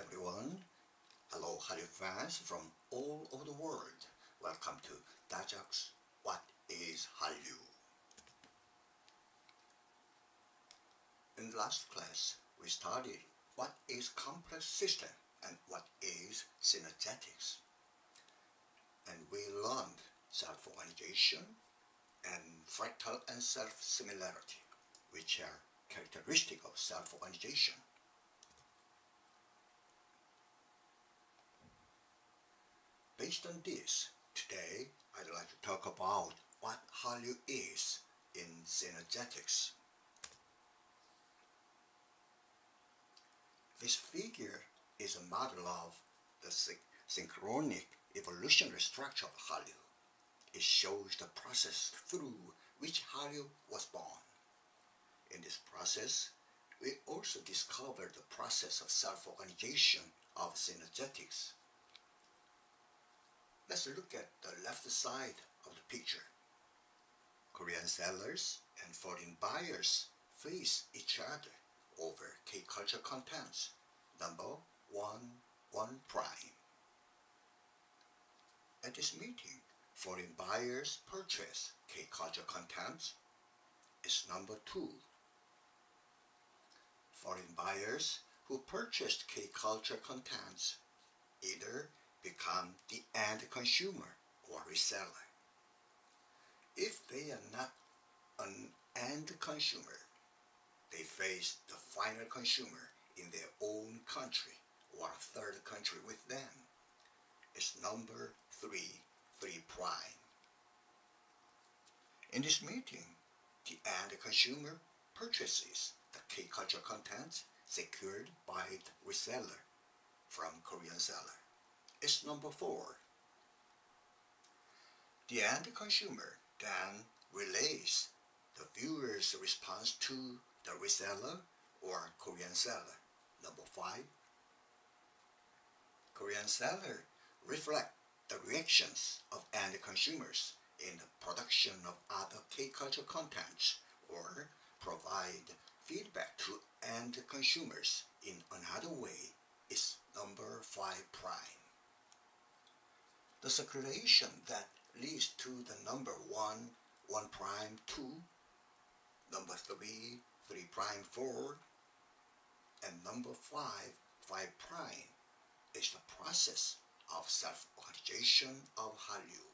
everyone. Hello Hallyu fans from all over the world. Welcome to Dajack's What is Hallyu? In the last class, we studied what is complex system and what is synergetics. And we learned self-organization and fractal and self-similarity, which are characteristic of self-organization. On this, today I'd like to talk about what Hallyu is in synergetics. This figure is a model of the synchronic evolutionary structure of Hallyu. It shows the process through which Hallyu was born. In this process, we also discovered the process of self-organization of synergetics. Let's look at the left side of the picture. Korean sellers and foreign buyers face each other over K-culture contents, number 1, 1 prime. At this meeting, foreign buyers purchase K-culture contents is number 2. Foreign buyers who purchased K-culture contents become the end consumer or reseller. If they are not an end consumer, they face the final consumer in their own country or a third country with them. It's number 3, 3 prime. In this meeting, the end consumer purchases the K-culture contents secured by the reseller from Korean seller is number four. The end consumer then relays the viewer's response to the reseller or Korean seller. Number five. Korean seller reflect the reactions of end consumers in the production of other K-culture contents or provide feedback to end consumers in another way is number 5 prime. The circulation that leads to the number 1, 1 prime 2, number 3, 3 prime 4, and number 5, 5 prime is the process of self-organization of Hallyu.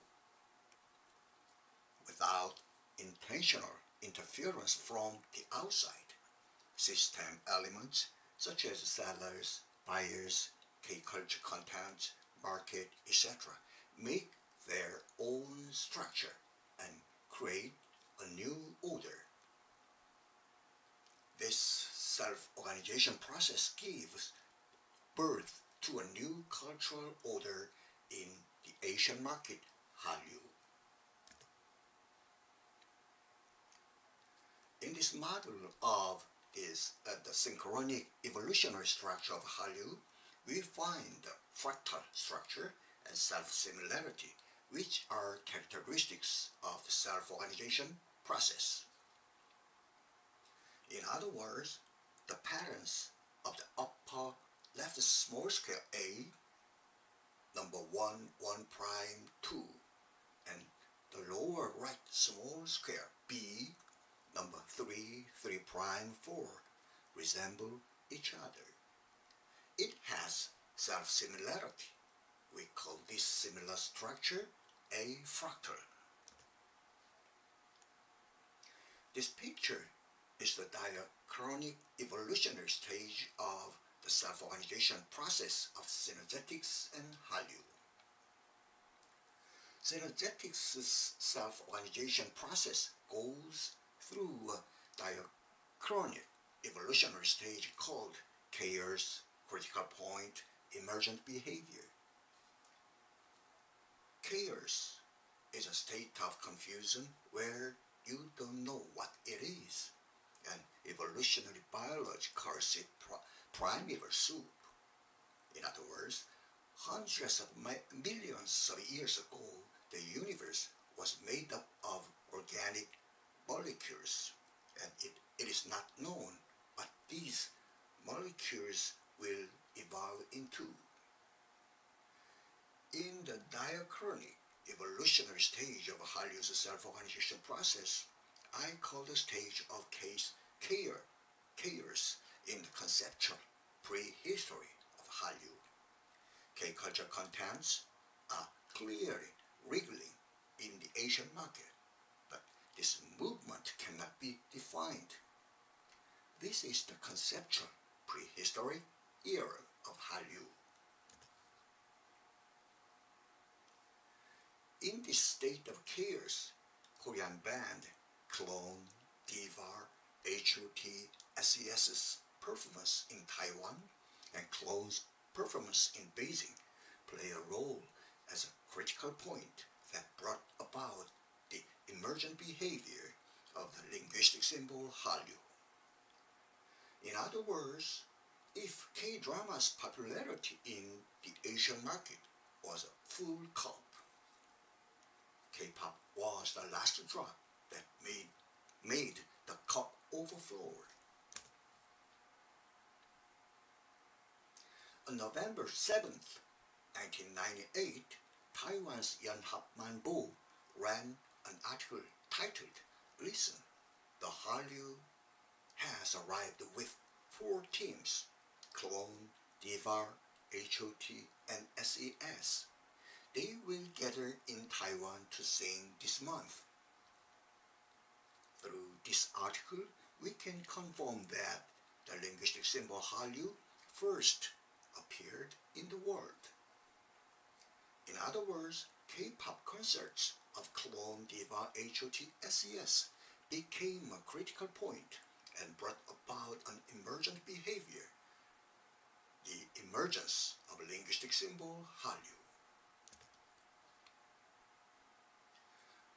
Without intentional interference from the outside, system elements such as sellers, buyers, K-culture content, market, etc make their own structure and create a new order. This self-organization process gives birth to a new cultural order in the Asian market, Hallyu. In this model of this, uh, the synchronic evolutionary structure of Hallyu, we find the fractal structure and self-similarity, which are characteristics of the self-organization process. In other words, the patterns of the upper left small scale A, number 1, 1 prime 2, and the lower right small scale B, number 3, 3 prime 4, resemble each other. It has self-similarity we call this similar structure a fractal. This picture is the diachronic evolutionary stage of the self-organization process of synergetics and Hallyu. Synergetics' self-organization process goes through a diachronic evolutionary stage called chaos, critical point, emergent behavior. Chaos is a state of confusion where you don't know what it is. And evolutionary biology calls it primeval soup. In other words, hundreds of millions of years ago, the universe was made up of organic molecules. And it, it is not known, what these molecules will evolve into. In the diachronic evolutionary stage of Hallyu's self-organization process, I call the stage of case chaos, chaos in the conceptual prehistory of Hallyu. K-culture contents are clearly wriggling in the Asian market, but this movement cannot be defined. This is the conceptual prehistory era of Hallyu. In this state of chaos, Korean band Clone, Diva, HOT, SES's performance in Taiwan and Clone's performance in Beijing play a role as a critical point that brought about the emergent behavior of the linguistic symbol Hallyu. In other words, if K-drama's popularity in the Asian market was a full cup, K-pop was the last drop that made, made the cup overflow. On November 7th, 1998, Taiwan's Yonhap Manbo ran an article titled, Listen, the Hallyu has arrived with four teams, Clone, Diva, HOT, and SES. They will gather in Taiwan to sing this month. Through this article, we can confirm that the linguistic symbol Hallyu first appeared in the world. In other words, K-pop concerts of Clone Diva HOT SES became a critical point and brought about an emergent behavior, the emergence of linguistic symbol Hallyu.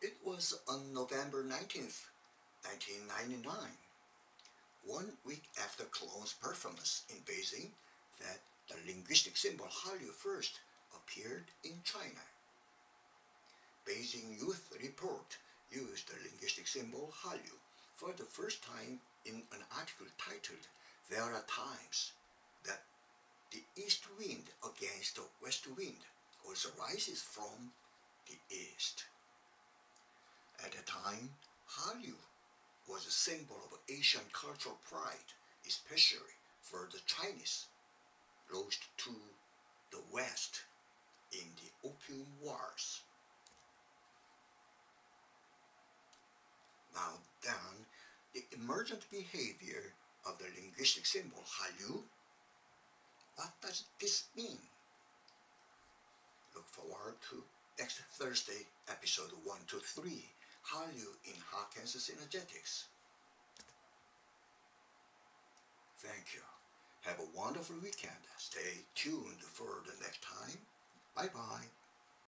It was on November 19th, 1999, one week after Clone's performance in Beijing, that the linguistic symbol Hallyu first appeared in China. Beijing Youth Report used the linguistic symbol Hallyu for the first time in an article titled There are times that the east wind against the west wind also rises from the east. At the time, Hallyu was a symbol of Asian cultural pride, especially for the Chinese, lost to the West in the Opium Wars. Now then, the emergent behavior of the linguistic symbol Hallyu, what does this mean? Look forward to next Thursday, episode 1 to 3, Hallyu in Haken's Synergetics. Thank you. Have a wonderful weekend. Stay tuned for the next time. Bye bye.